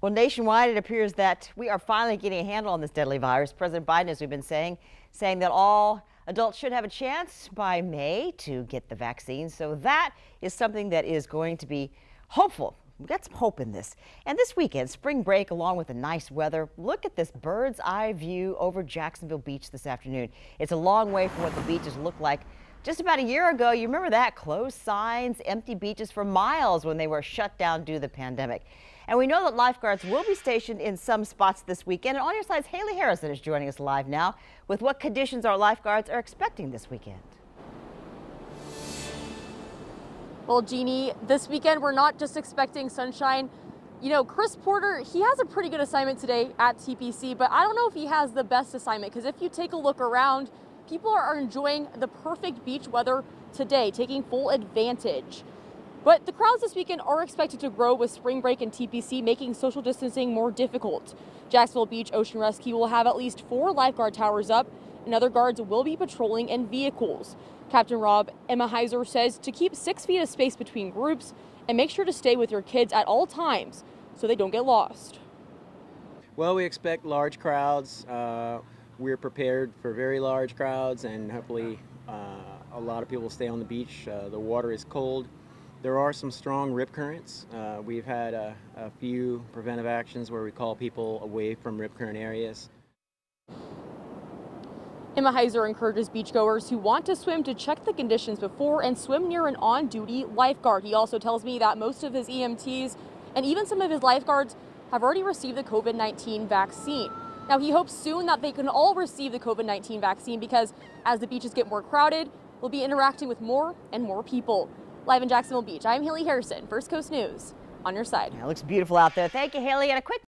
Well, nationwide, it appears that we are finally getting a handle on this deadly virus. President Biden, as we've been saying, saying that all adults should have a chance by May to get the vaccine. So that is something that is going to be hopeful. We've got some hope in this. And this weekend, spring break, along with the nice weather, look at this bird's eye view over Jacksonville Beach this afternoon. It's a long way from what the beaches look like just about a year ago, you remember that? Closed signs, empty beaches for miles when they were shut down due to the pandemic. And we know that lifeguards will be stationed in some spots this weekend. And on your side's Haley Harrison is joining us live now with what conditions our lifeguards are expecting this weekend. Well, Jeannie, this weekend we're not just expecting sunshine. You know, Chris Porter, he has a pretty good assignment today at TPC, but I don't know if he has the best assignment because if you take a look around, people are enjoying the perfect beach weather today, taking full advantage. But the crowds this weekend are expected to grow with spring break and TPC, making social distancing more difficult. Jacksonville Beach Ocean Rescue will have at least four lifeguard towers up, and other guards will be patrolling in vehicles. Captain Rob Emahiser says to keep six feet of space between groups and make sure to stay with your kids at all times so they don't get lost. Well, we expect large crowds. Uh, we're prepared for very large crowds, and hopefully, uh, a lot of people stay on the beach. Uh, the water is cold. There are some strong rip currents. Uh, we've had a, a, few preventive actions where we call people away from rip current areas. Emahiser encourages beachgoers who want to swim to check the conditions before and swim near an on-duty lifeguard. He also tells me that most of his EMTs and even some of his lifeguards have already received the COVID-19 vaccine. Now, he hopes soon that they can all receive the COVID-19 vaccine because as the beaches get more crowded, we'll be interacting with more and more people. Live in Jacksonville Beach, I'm Haley Harrison, First Coast News, on your side. It looks beautiful out there. Thank you, Haley. And a quick